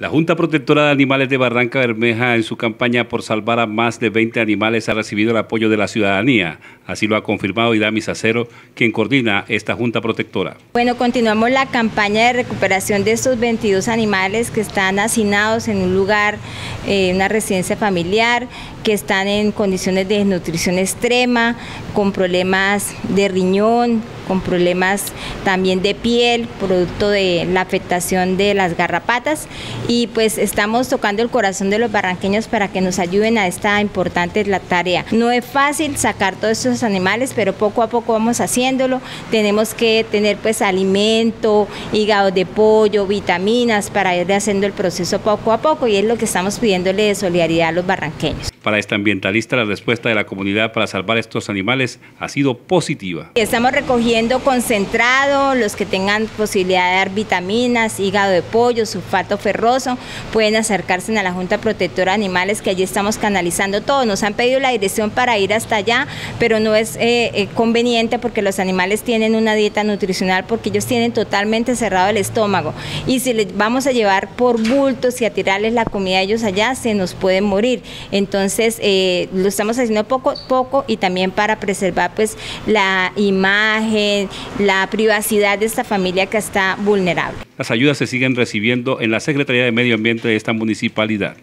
La Junta Protectora de Animales de Barranca Bermeja en su campaña por salvar a más de 20 animales ha recibido el apoyo de la ciudadanía. Así lo ha confirmado Idamis Acero, quien coordina esta Junta Protectora. Bueno, continuamos la campaña de recuperación de estos 22 animales que están hacinados en un lugar, eh, una residencia familiar, que están en condiciones de desnutrición extrema, con problemas de riñón, con problemas también de piel, producto de la afectación de las garrapatas y pues estamos tocando el corazón de los barranqueños para que nos ayuden a esta importante tarea. No es fácil sacar todos estos animales, pero poco a poco vamos haciéndolo. Tenemos que tener pues alimento, hígado de pollo, vitaminas para ir haciendo el proceso poco a poco y es lo que estamos pidiéndole de solidaridad a los barranqueños. Para esta ambientalista, la respuesta de la comunidad para salvar estos animales ha sido positiva. Estamos recogiendo concentrado, los que tengan posibilidad de dar vitaminas, hígado de pollo, sulfato ferroso, pueden acercarse a la Junta Protectora de Animales, que allí estamos canalizando todo. Nos han pedido la dirección para ir hasta allá, pero no es eh, eh, conveniente porque los animales tienen una dieta nutricional, porque ellos tienen totalmente cerrado el estómago. Y si les vamos a llevar por bultos y a tirarles la comida a ellos allá, se nos pueden morir. Entonces, entonces, eh, lo estamos haciendo poco a poco y también para preservar pues la imagen, la privacidad de esta familia que está vulnerable. Las ayudas se siguen recibiendo en la Secretaría de Medio Ambiente de esta municipalidad.